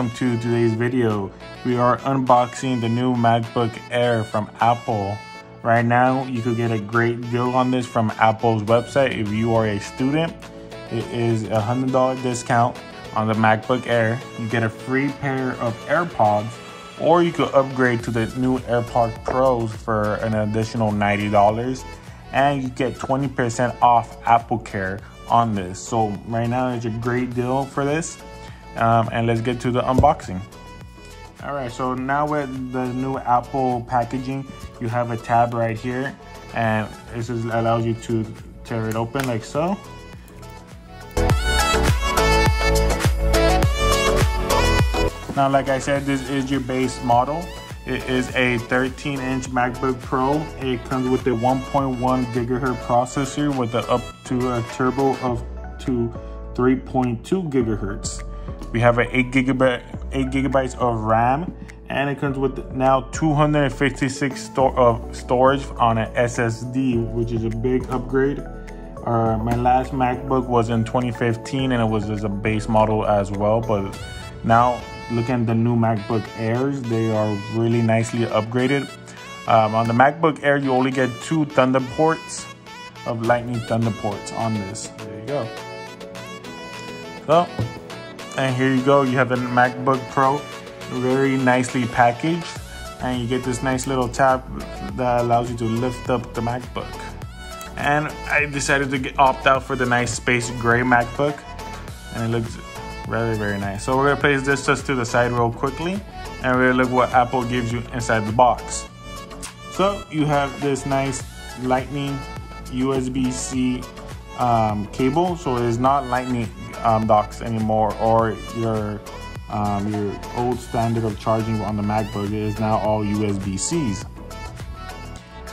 welcome to today's video. We are unboxing the new MacBook Air from Apple. Right now, you could get a great deal on this from Apple's website if you are a student. It is a $100 discount on the MacBook Air. You get a free pair of AirPods or you could upgrade to the new AirPods Pros for an additional $90 and you get 20% off AppleCare on this. So right now it's a great deal for this. Um, and let's get to the unboxing. All right, so now with the new Apple packaging, you have a tab right here and this is, allows you to tear it open like so. Now, like I said, this is your base model. It is a 13 inch MacBook Pro. It comes with a 1.1 gigahertz processor with a, up to a turbo of to 3.2 gigahertz. We have an 8 gigabyte 8 gigabytes of RAM and it comes with now 256 store of storage on an SSD, which is a big upgrade. Uh, my last MacBook was in 2015 and it was as a base model as well, but now looking at the new MacBook Airs, they are really nicely upgraded. Um, on the MacBook Air, you only get two Thunder ports of Lightning Thunder ports on this. There you go. So, and here you go. You have a MacBook Pro, very nicely packaged, and you get this nice little tab that allows you to lift up the MacBook. And I decided to get, opt out for the nice space gray MacBook, and it looks very, very nice. So we're gonna place this just to the side real quickly and we're gonna look what Apple gives you inside the box. So you have this nice lightning USB-C um, cable. So it is not lightning um, docks anymore or your um, your old standard of charging on the MacBook. is now all USB-Cs.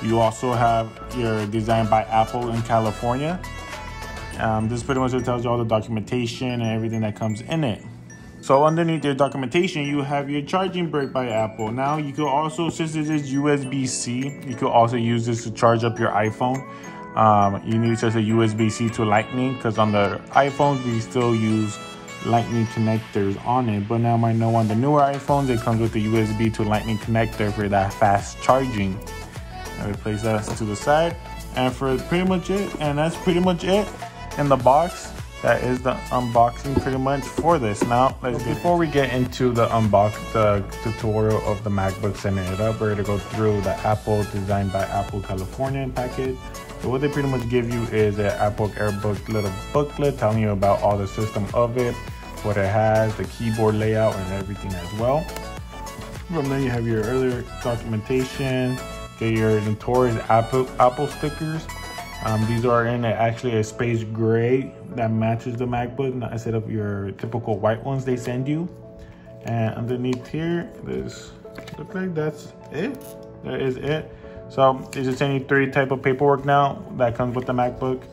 You also have your design by Apple in California. Um, this pretty much tells you all the documentation and everything that comes in it. So underneath your documentation, you have your charging brick by Apple. Now you could also, since this is USB-C, you could also use this to charge up your iPhone. Um, you need just a USB-C to Lightning because on the iPhones, we still use Lightning connectors on it. But now I know on the newer iPhones, it comes with the USB to Lightning connector for that fast charging. I will place that to the side. And for pretty much it, and that's pretty much it in the box that is the unboxing pretty much for this now before we get into the unbox the tutorial of the macbook setting it up we're to go through the apple designed by apple california package so what they pretty much give you is an apple airbook little booklet telling you about all the system of it what it has the keyboard layout and everything as well from there you have your earlier documentation get your notorious apple apple stickers um, these are in a, actually a space gray that matches the MacBook not instead of your typical white ones they send you. And underneath here, this look like that's it. That is it. So it's just any three type of paperwork now that comes with the MacBook.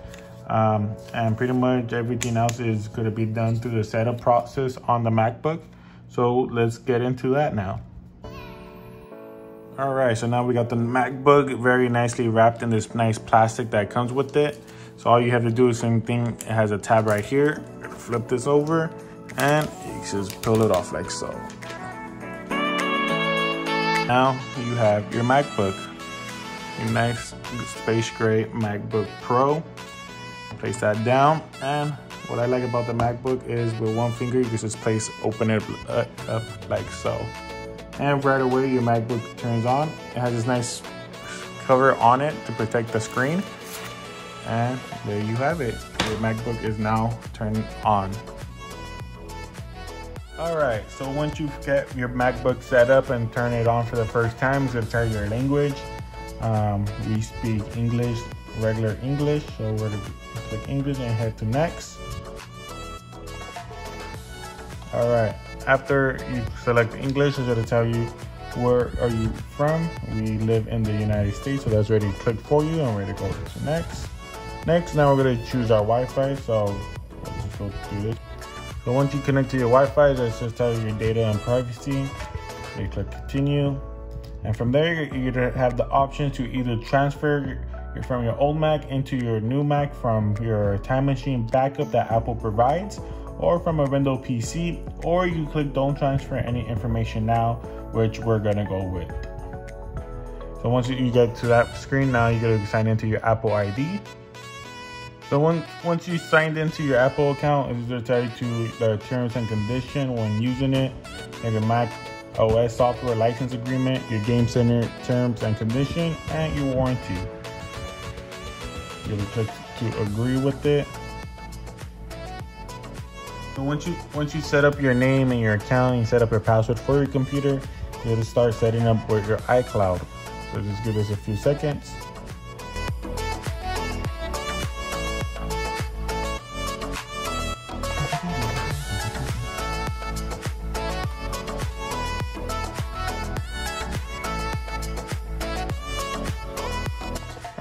Um, and pretty much everything else is going to be done through the setup process on the MacBook. So let's get into that now. All right, so now we got the MacBook very nicely wrapped in this nice plastic that comes with it. So all you have to do is same thing. It has a tab right here. Flip this over and you just pull it off like so. Now you have your MacBook, your nice space gray MacBook Pro. Place that down and what I like about the MacBook is with one finger you can just place open it up like so and right away your MacBook turns on. It has this nice cover on it to protect the screen. And there you have it. Your MacBook is now turned on. All right, so once you get your MacBook set up and turn it on for the first time, it's gonna your language. Um, we speak English, regular English. So we're gonna click English and head to next. All right, after you select English, it's going to tell you where are you from. We live in the United States, so that's ready to click for you. I'm ready to go to next. Next, now we're going to choose our Wi-Fi. So let's just go through this. So once you connect to your Wi-Fi, let's just tell you your data and privacy. You click continue. And from there, gonna have the option to either transfer from your old Mac into your new Mac from your time machine backup that Apple provides, or from a Windows PC, or you click don't transfer any information now, which we're gonna go with. So once you get to that screen, now you gotta sign into your Apple ID. So once once you signed into your Apple account, tell you to the terms and condition when using it, and your Mac OS software license agreement, your Game Center terms and condition, and your warranty. You'll click to agree with it. So once you once you set up your name and your account, you set up your password for your computer, you'll start setting up with your iCloud. So just give us a few seconds.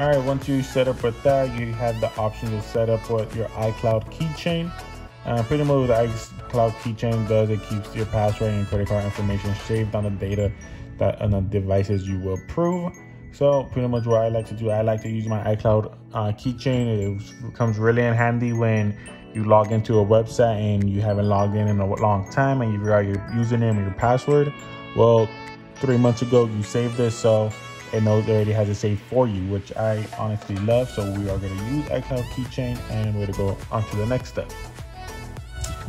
All right, once you set up with that, you have the option to set up with your iCloud keychain. Uh, pretty much what the iCloud keychain does, it keeps your password and credit card information saved on the data that on the devices you will approve. So pretty much what I like to do, I like to use my iCloud uh, keychain. It comes really in handy when you log into a website and you haven't logged in in a long time and you forgot your username and your password. Well, three months ago you saved this, so it knows already has it saved for you, which I honestly love. So we are going to use iCloud Keychain and we're to go on to the next step.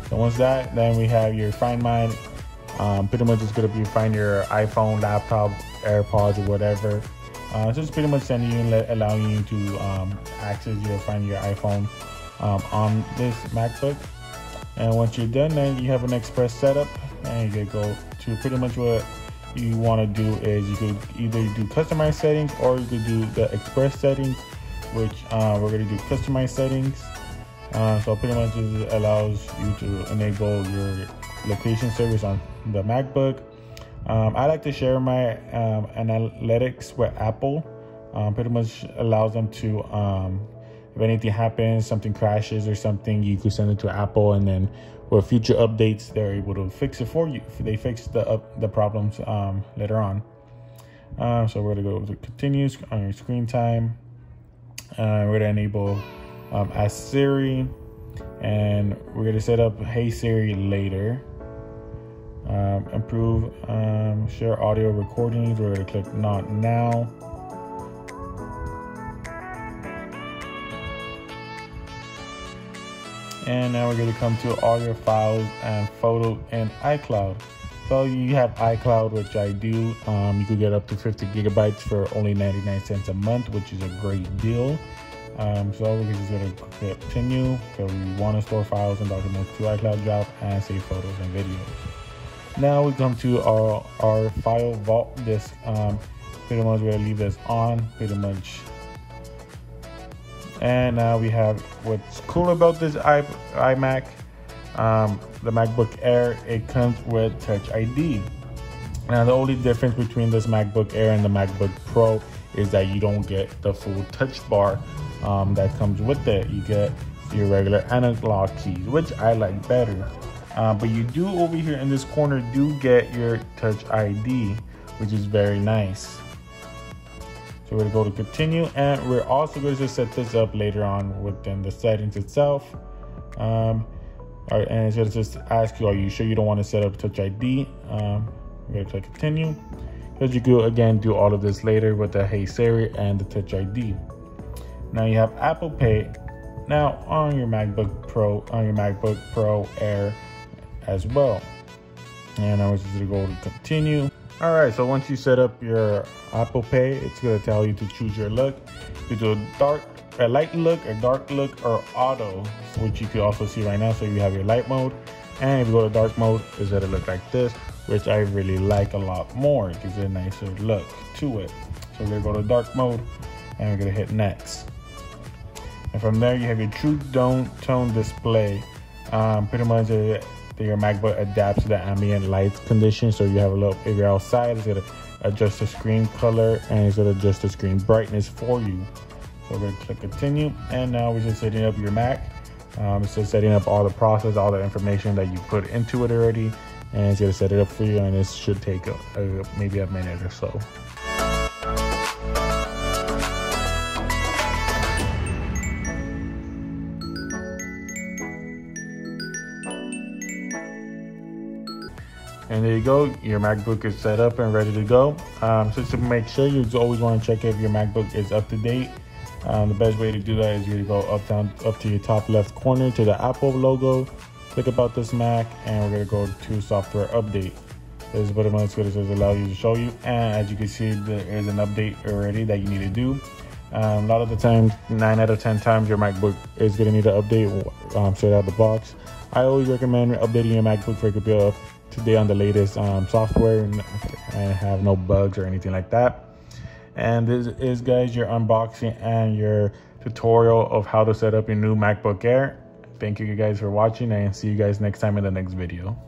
So once that, then we have your Find My. Um, pretty much it's to be find your iPhone, laptop, AirPods, or whatever. Uh, so it's pretty much sending you, and allowing you to um, access your find your iPhone um, on this MacBook. And once you're done, then you have an Express setup, and you can go to pretty much what you want to do is you could either do customized settings or you could do the express settings which uh, we're going to do customized settings. Uh, so pretty much it allows you to enable your location service on the macbook. Um, i like to share my um, analytics with apple. Um, pretty much allows them to um, if anything happens something crashes or something you could send it to apple and then with future updates, they're able to fix it for you. They fix the the problems um, later on. Uh, so we're gonna go to continue on your screen time. Uh, we're gonna enable um, Ask Siri, and we're gonna set up Hey Siri later. Um, improve um, share audio recordings. We're gonna click Not Now. And now we're going to come to all your files and photo in iCloud. So you have iCloud, which I do. Um, you could get up to 50 gigabytes for only 99 cents a month, which is a great deal. Um, so we're just going to continue. So we want to store files and documents to iCloud Drive and save photos and videos. Now we come to our, our FileVault disk. Um, pretty much we're going to leave this on. Pretty much and now we have what's cool about this iMac, um, the MacBook Air, it comes with Touch ID. Now the only difference between this MacBook Air and the MacBook Pro is that you don't get the full touch bar um, that comes with it. You get your regular analog keys, which I like better. Uh, but you do over here in this corner do get your Touch ID, which is very nice. So we're gonna go to continue and we're also going to set this up later on within the settings itself. Um, and it's gonna just ask you, are you sure you don't want to set up Touch ID? Um, we're gonna click continue because you could again do all of this later with the Hey Siri and the Touch ID. Now you have Apple Pay. Now on your MacBook Pro, on your MacBook Pro Air as well. And I was just gonna go to continue. All right, so once you set up your Apple Pay, it's gonna tell you to choose your look. You do a dark, a light look, a dark look, or auto, which you can also see right now. So you have your light mode, and if you go to dark mode, it's gonna look like this, which I really like a lot more. It gives it a nicer look to it. So we're gonna go to dark mode, and we're gonna hit next. And from there, you have your true tone tone display. Um, pretty much a your MacBook adapts to the ambient light conditions. So you have a little, if you're outside, it's gonna adjust the screen color and it's gonna adjust the screen brightness for you. So we're gonna click continue. And now we're just setting up your Mac. Um, it's just setting up all the process, all the information that you put into it already. And it's gonna set it up for you and this should take a, a, maybe a minute or so. And there you go, your MacBook is set up and ready to go. Um, so to make sure, you always want to check if your MacBook is up to date. Um, the best way to do that is you go up down up to your top left corner to the Apple logo, click about this Mac, and we're gonna go to software update. This is what I'm going to allow you to show you, and as you can see, there is an update already that you need to do. Um, a lot of the time, nine out of ten times, your MacBook is gonna need an update um, straight out of the box. I always recommend updating your MacBook for it to be up today on the latest um, software and, and have no bugs or anything like that. And this is, guys, your unboxing and your tutorial of how to set up your new MacBook Air. Thank you guys for watching and see you guys next time in the next video.